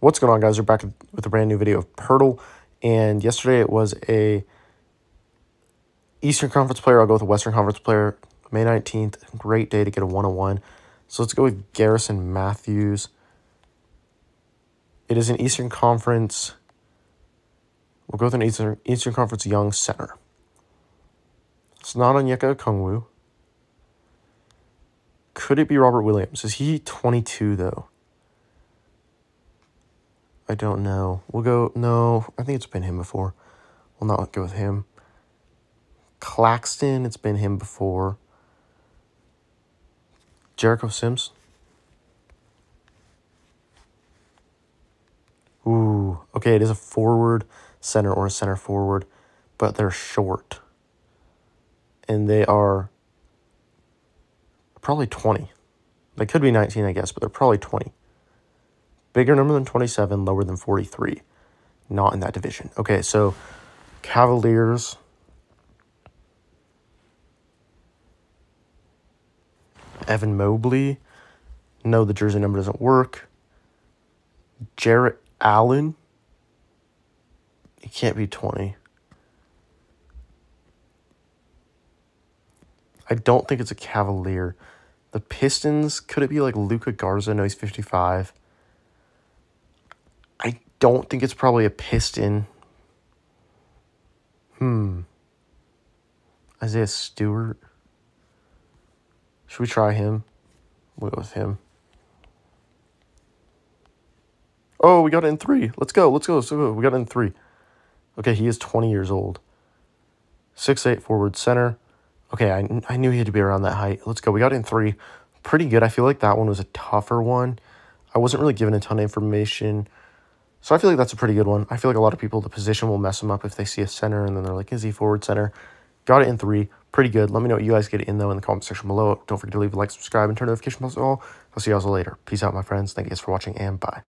What's going on, guys? We're back with a brand new video of Poeltl, and yesterday it was a Eastern Conference player. I'll go with a Western Conference player. May 19th, great day to get a one-on-one. So let's go with Garrison Mathews. It is an Eastern Conference. We'll go with an Eastern, Eastern Conference young center. It's not Onyeka Okongwu. Could it be Robert Williams? Is he 22, though? I don't know. We'll go, no, I think it's been him before. We'll not go with him. Claxton, it's been him before. Jericho Sims. Ooh, okay, it is a forward center or a center forward, but they're short. And they are probably 20. They could be 19, I guess, but they're probably 20. Bigger number than 27, lower than 43. Not in that division. Okay, so Cavaliers. Evan Mobley. No, the jersey number doesn't work. Jarrett Allen. It can't be 20. I don't think it's a Cavalier. The Pistons, could it be like Luka Garza? No, he's 55 don't think it's probably a piston. Hmm. Isaiah Stewart. Should we try him? Go with him. Oh, we got it in three. Let's go. Let's go. Let's go. We got it in three. Okay, he is 20 years old. Six eight forward center. Okay, I, I knew he had to be around that height. Let's go. We got in three. Pretty good. I feel like that one was a tougher one. I wasn't really given a ton of information. So I feel like that's a pretty good one. I feel like a lot of people, the position will mess them up if they see a center and then they're like, is he forward center? Got it in three. Pretty good. Let me know what you guys get in though in the comment section below. Don't forget to leave a like, subscribe, and turn notification bells all. I'll see you guys later. Peace out, my friends. Thank you guys for watching and bye.